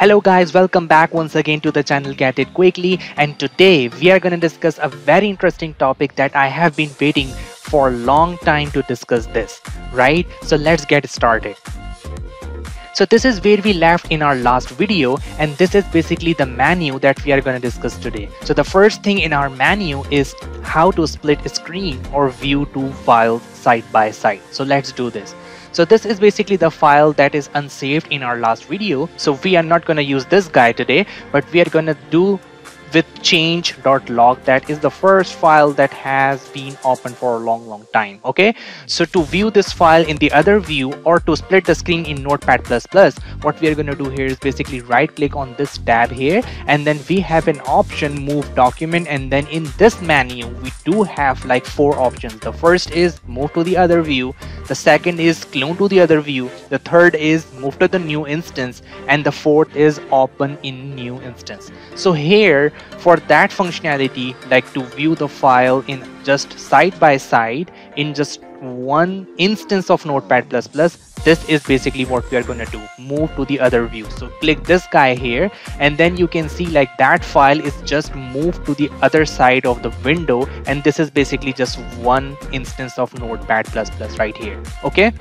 Hello guys, welcome back once again to the channel Get It Quickly and today we are going to discuss a very interesting topic that I have been waiting for a long time to discuss this, right? So let's get started. So this is where we left in our last video and this is basically the menu that we are going to discuss today. So the first thing in our menu is how to split a screen or view two files side by side. So let's do this. So this is basically the file that is unsaved in our last video. So we are not going to use this guy today, but we are going to do with change.log that is the first file that has been open for a long long time okay? So to view this file in the other view or to split the screen in notepad plus what we are going to do here is basically right click on this tab here and then we have an option move document and then in this menu we do have like four options. The first is move to the other view the second is clone to the other view the third is move to the new instance and the fourth is open in new instance. So here for that functionality like to view the file in just side by side in just one instance of notepad++ this is basically what we are going to do. Move to the other view. So click this guy here and then you can see like that file is just moved to the other side of the window and this is basically just one instance of notepad++ right here. Okay?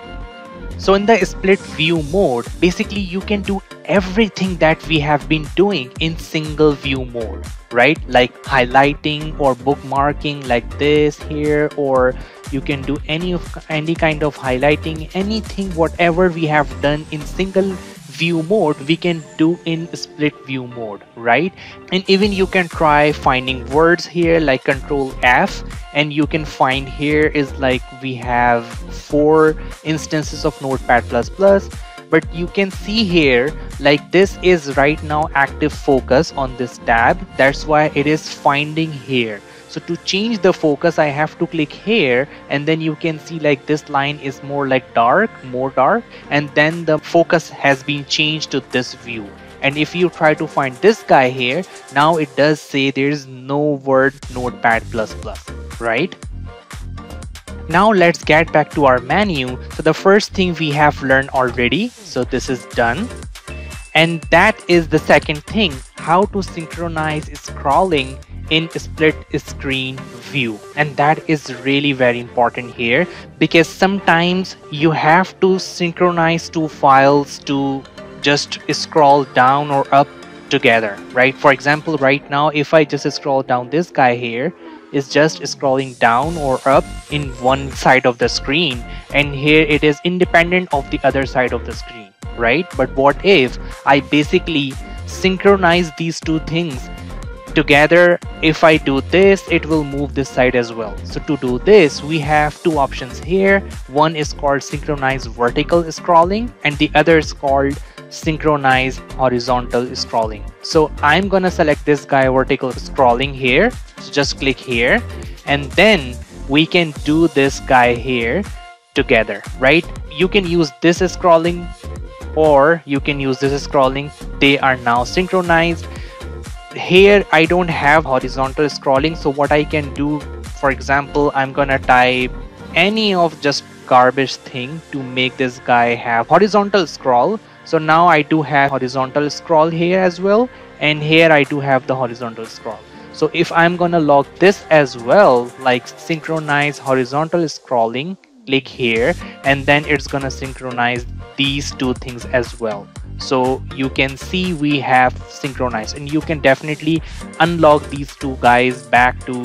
So in the split view mode, basically you can do everything that we have been doing in single view mode, right? Like highlighting or bookmarking like this here, or you can do any of any kind of highlighting, anything, whatever we have done in single view mode we can do in split view mode right and even you can try finding words here like control F and you can find here is like we have four instances of notepad but you can see here like this is right now active focus on this tab that's why it is finding here so to change the focus, I have to click here and then you can see like this line is more like dark, more dark. And then the focus has been changed to this view. And if you try to find this guy here, now it does say there's no word notepad++, plus right? Now let's get back to our menu. So the first thing we have learned already. So this is done. And that is the second thing, how to synchronize scrolling in split screen view and that is really very important here because sometimes you have to synchronize two files to just scroll down or up together right for example right now if I just scroll down this guy here is just scrolling down or up in one side of the screen and here it is independent of the other side of the screen right? But what if I basically synchronize these two things together? If I do this it will move this side as well. So to do this we have two options here. One is called synchronize vertical scrolling and the other is called synchronize horizontal scrolling. So I'm gonna select this guy vertical scrolling here so just click here and then we can do this guy here together right? You can use this scrolling or you can use this scrolling. They are now synchronized. Here I don't have horizontal scrolling so what I can do for example I'm gonna type any of just garbage thing to make this guy have horizontal scroll. So now I do have horizontal scroll here as well and here I do have the horizontal scroll so if I'm gonna log this as well like synchronize horizontal scrolling click here and then it's gonna synchronize these two things as well. So you can see we have synchronized and you can definitely unlock these two guys back to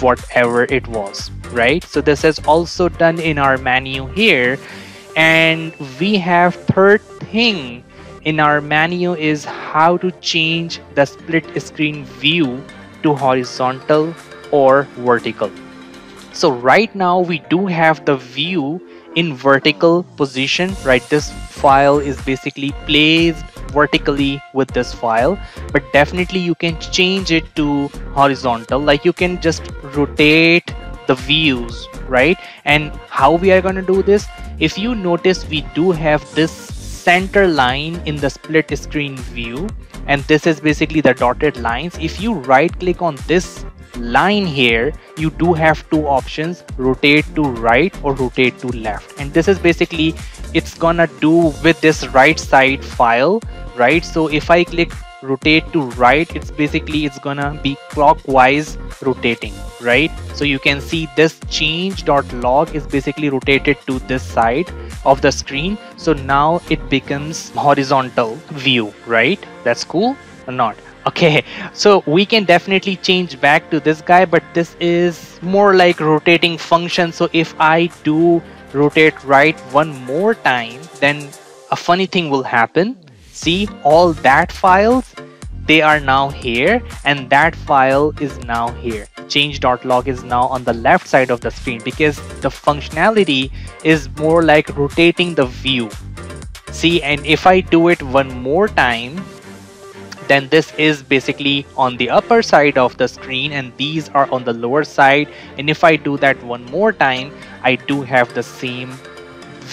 whatever it was right? So this is also done in our menu here and we have third thing in our menu is how to change the split screen view to horizontal or vertical. So right now we do have the view in vertical position right? This file is basically placed vertically with this file but definitely you can change it to horizontal. Like you can just rotate the views right? And how we are going to do this? If you notice we do have this center line in the split screen view. And this is basically the dotted lines. If you right click on this line here you do have two options rotate to right or rotate to left. And this is basically it's gonna do with this right side file right? So if i click rotate to right it's basically it's gonna be clockwise rotating right? So you can see this change.log is basically rotated to this side of the screen. So now it becomes horizontal view right? That's cool or not? Okay so we can definitely change back to this guy but this is more like rotating function. So if i do rotate right one more time then a funny thing will happen see all that files? They are now here and that file is now here. Change.log is now on the left side of the screen because the functionality is more like rotating the view. See and if I do it one more time then this is basically on the upper side of the screen and these are on the lower side. And if I do that one more time I do have the same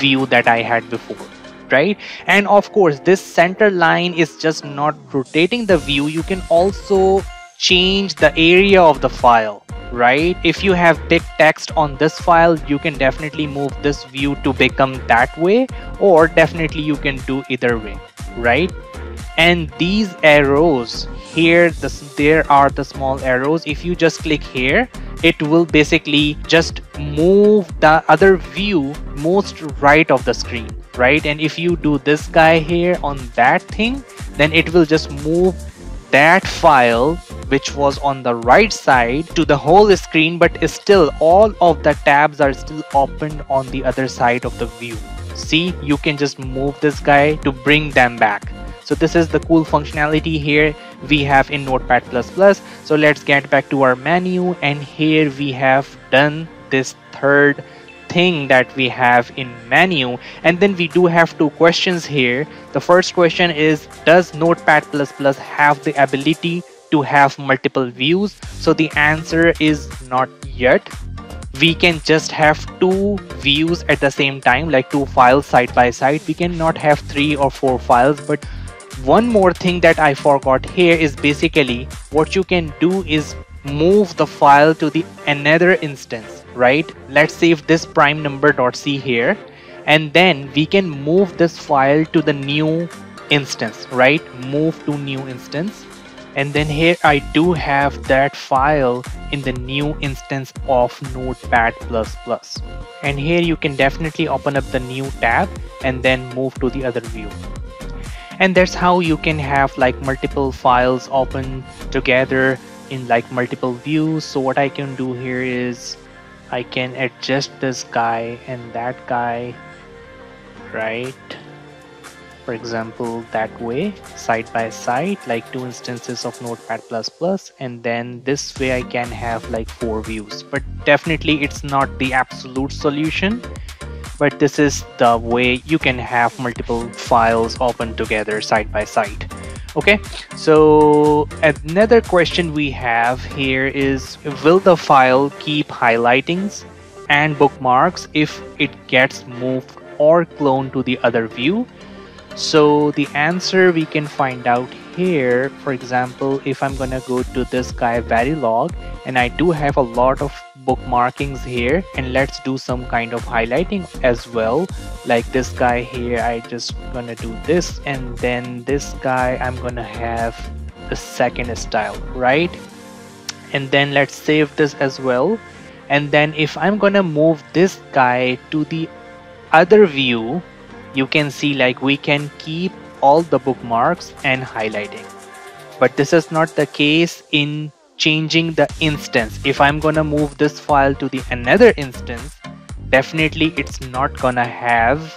view that I had before right? And of course this center line is just not rotating the view. You can also change the area of the file right? If you have big text on this file you can definitely move this view to become that way or definitely you can do either way right? And these arrows here this, there are the small arrows. If you just click here it will basically just move the other view most right of the screen right? And if you do this guy here on that thing then it will just move that file which was on the right side to the whole screen but still all of the tabs are still opened on the other side of the view. See you can just move this guy to bring them back. So this is the cool functionality here we have in notepad++. So let's get back to our menu and here we have done this third thing that we have in menu. And then we do have two questions here. The first question is does notepad++ plus have the ability to have multiple views? So the answer is not yet. We can just have two views at the same time like two files side by side. We cannot have three or four files but one more thing that I forgot here is basically what you can do is move the file to the another instance, right? Let's save this prime number.c here and then we can move this file to the new instance, right? Move to new instance. And then here I do have that file in the new instance of Notepad++. And here you can definitely open up the new tab and then move to the other view and that's how you can have like multiple files open together in like multiple views. So what I can do here is I can adjust this guy and that guy right? For example that way side by side like two instances of notepad++ and then this way I can have like four views. But definitely it's not the absolute solution but this is the way you can have multiple files open together side by side okay? So another question we have here is will the file keep highlightings and bookmarks if it gets moved or cloned to the other view? So the answer we can find out here for example if I'm gonna go to this guy Verilog and I do have a lot of bookmarkings here and let's do some kind of highlighting as well. Like this guy here I just gonna do this and then this guy I'm gonna have the second style right? And then let's save this as well. And then if I'm gonna move this guy to the other view you can see like we can keep all the bookmarks and highlighting. But this is not the case in changing the instance. If i'm gonna move this file to the another instance definitely it's not gonna have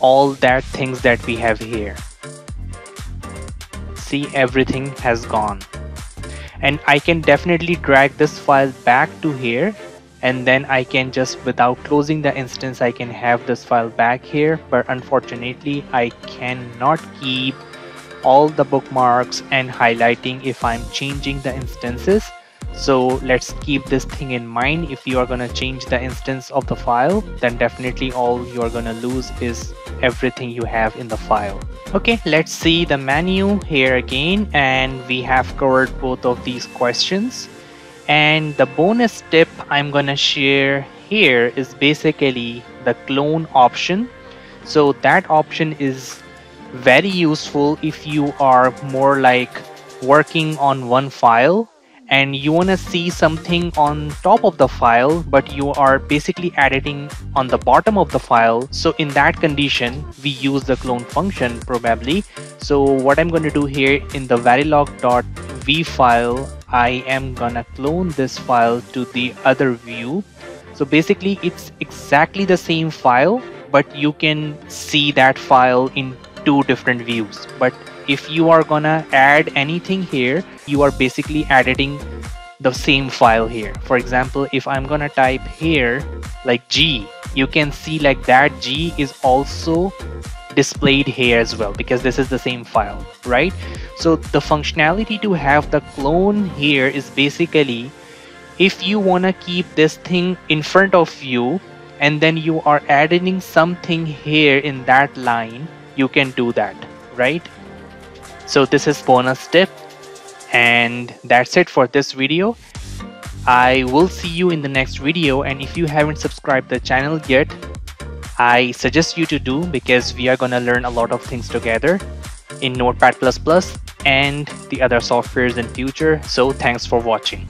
all that things that we have here. See everything has gone. And I can definitely drag this file back to here and then I can just without closing the instance I can have this file back here. But unfortunately I cannot keep all the bookmarks and highlighting if I'm changing the instances. So let's keep this thing in mind. If you are going to change the instance of the file, then definitely all you're going to lose is everything you have in the file. Okay, let's see the menu here again. And we have covered both of these questions. And the bonus tip I'm going to share here is basically the clone option so that option is very useful if you are more like working on one file and you want to see something on top of the file but you are basically editing on the bottom of the file. So in that condition we use the clone function probably. So what I'm going to do here in the verilog.v file I am gonna clone this file to the other view. So basically it's exactly the same file but you can see that file in two different views. But if you are gonna add anything here you are basically editing the same file here. For example if I'm gonna type here like G you can see like that G is also displayed here as well because this is the same file right? So the functionality to have the clone here is basically if you want to keep this thing in front of you and then you are adding something here in that line you can do that right? So this is bonus tip and that's it for this video. I will see you in the next video and if you haven't subscribed the channel yet I suggest you to do because we are gonna learn a lot of things together in Notepad++ and the other softwares in future. So thanks for watching